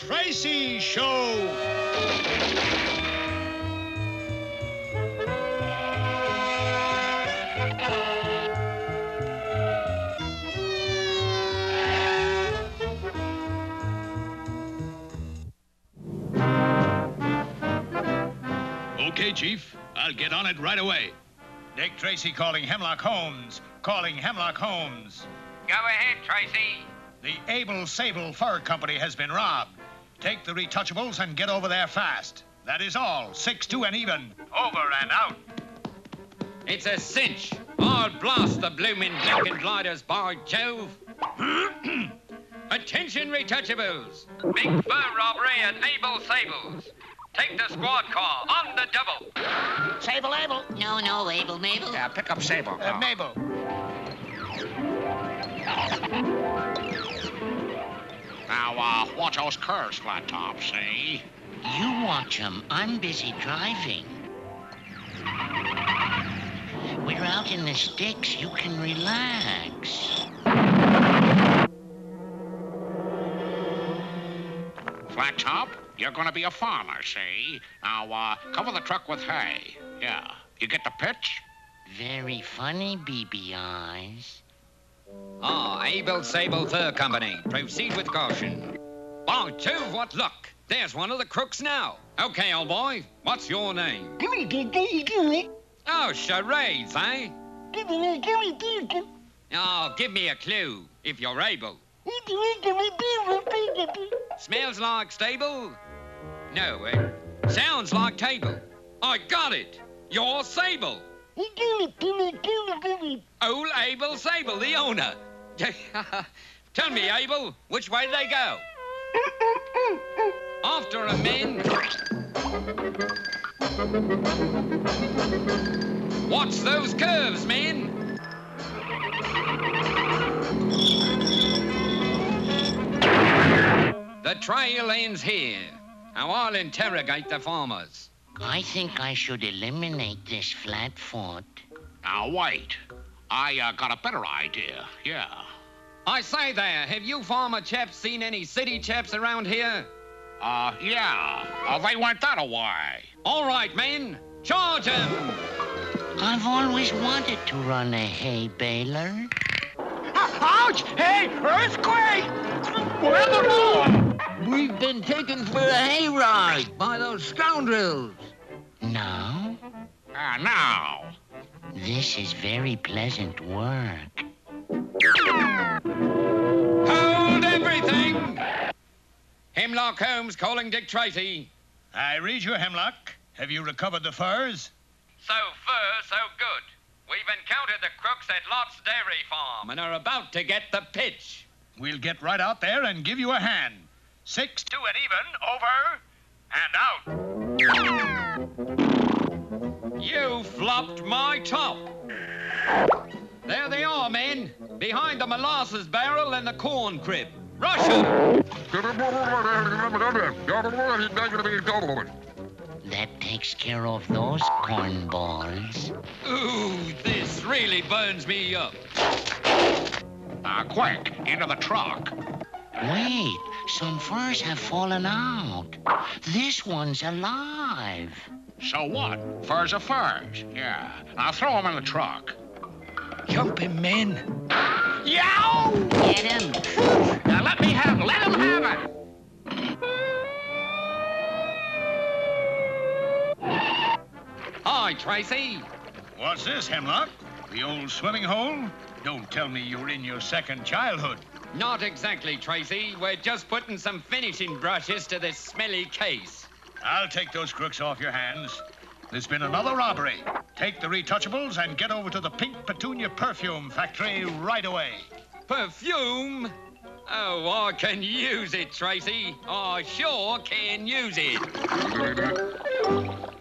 Tracy Show. Okay, Chief. I'll get on it right away. Dick Tracy calling Hemlock Holmes. Calling Hemlock Holmes. Go ahead, Tracy. The Able Sable Fur Company has been robbed. Take the retouchables and get over there fast. That is all. Six, two, and even. Over and out. It's a cinch. I'll blast the bloomin' blinking gliders, by Jove. Attention, retouchables. Big fur robbery at Able Sables. Take the squad car on the double. Sable Abel. No, no, Abel Mabel. Yeah, pick up Sable. Uh, Mabel. Watch those curves, Flat Top, see? You watch 'em. I'm busy driving. We're out in the sticks. You can relax. Flat Top, you're gonna be a farmer, see? Now, uh, cover the truck with hay. Yeah. You get the pitch? Very funny, BB Eyes. Ah, Able Sable Fur Company. Proceed with caution. By Jove, what luck. There's one of the crooks now. Okay, old boy, what's your name? Oh, charades, eh? Oh, give me a clue, if you're able. Smells like stable? No, eh? Sounds like table. I got it. You're Sable. Old Abel Sable, the owner. Tell me, Abel, which way do they go? After a men. Watch those curves, men. The trail ends here. Now I'll interrogate the farmers. I think I should eliminate this flatfoot. Now, wait. I uh, got a better idea. Yeah. I say there, have you farmer chaps seen any city chaps around here? Uh, yeah. Uh, they went that away. All right, men, Charge charge 'em! I've always wanted to run a hay baler. Ouch! Hey, earthquake! Where the moon? We've been taken for a hayride by those scoundrels. No, Ah, now. this is very pleasant work. Hold everything! Hemlock Holmes calling Dick Tracy. I read you, Hemlock. Have you recovered the furs? So far, so good. We've encountered the crooks at Lot's Dairy Farm and are about to get the pitch. We'll get right out there and give you a hand. Six, two, and even. Over and out. You flopped my top. There they are, men. Behind the molasses barrel and the corn crib. Rush 'em! That takes care of those cornballs. Ooh, this really burns me up. Uh, quick, into the truck. Wait, some furs have fallen out. This one's alive. So what? Furs are furs. Yeah. Now throw them in the truck. Jump him, men. Yow! Get him. Now let me have it. Let him have it. Hi, Tracy. What's this, Hemlock? The old swimming hole? Don't tell me you're in your second childhood. Not exactly, Tracy. We're just putting some finishing brushes to this smelly case. I'll take those crooks off your hands. There's been another robbery. Take the retouchables and get over to the Pink Petunia Perfume Factory right away. Perfume? Oh, I can use it, Tracy. I sure can use it.